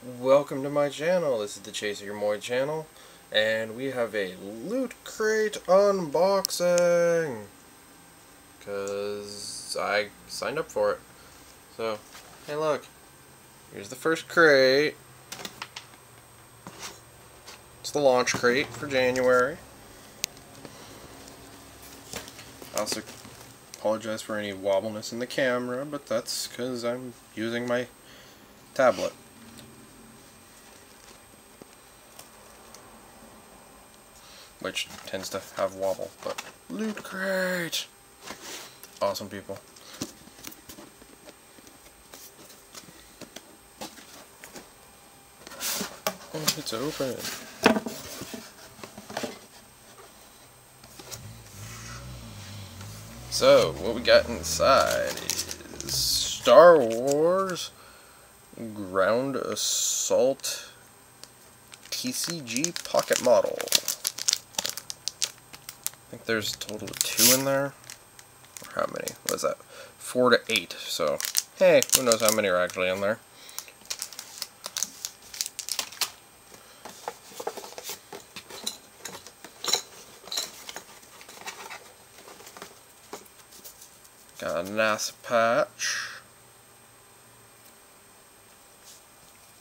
Welcome to my channel. This is the Chaser Yohmoi channel, and we have a Loot Crate unboxing. Because I signed up for it. So, hey look. Here's the first crate. It's the launch crate for January. I also apologize for any wobbleness in the camera, but that's because I'm using my tablet. Which tends to have wobble, but loot crate! Awesome people. Oh, it's open. So, what we got inside is Star Wars Ground Assault TCG Pocket Model. I think there's a total of two in there. Or how many? What is that? Four to eight. So, hey, who knows how many are actually in there. Got a NASA patch.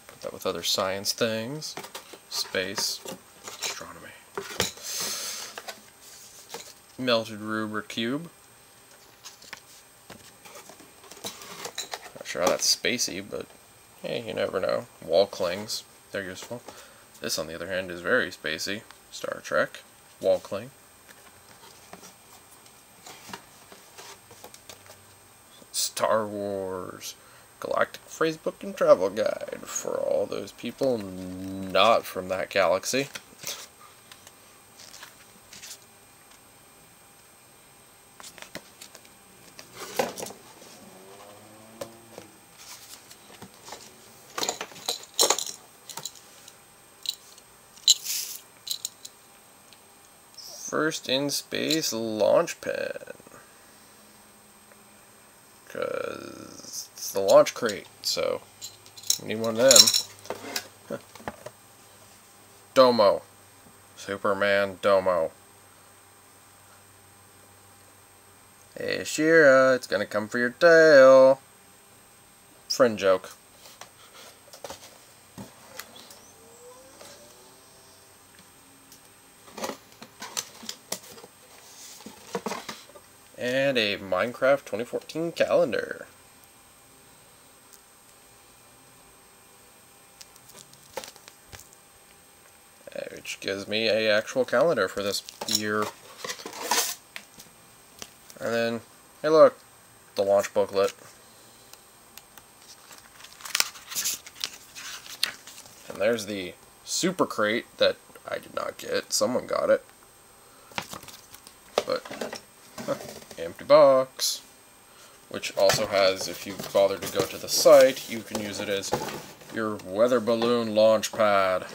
Put that with other science things. Space. Melted Rubber Cube. Not sure how that's spacey, but hey, you never know. Wall clings. They're useful. This, on the other hand, is very spacey. Star Trek. Wall cling. Star Wars Galactic Phrasebook and Travel Guide for all those people not from that galaxy. First in space launch pad. Because it's the launch crate, so we need one of them. Domo. Superman Domo. Hey Shira, it's gonna come for your tail. Friend joke. And a Minecraft 2014 calendar. Uh, which gives me a actual calendar for this year. And then, hey look, the launch booklet. And there's the super crate that I did not get. Someone got it. But empty box. Which also has, if you bother to go to the site, you can use it as your weather balloon launch pad.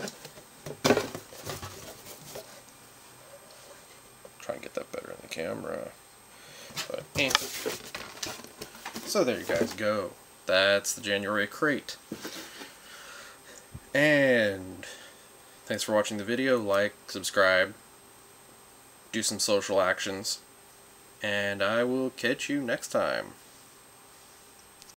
Try and get that better in the camera. But, eh. So there you guys go. That's the January crate. And thanks for watching the video. Like, subscribe, do some social actions and I will catch you next time.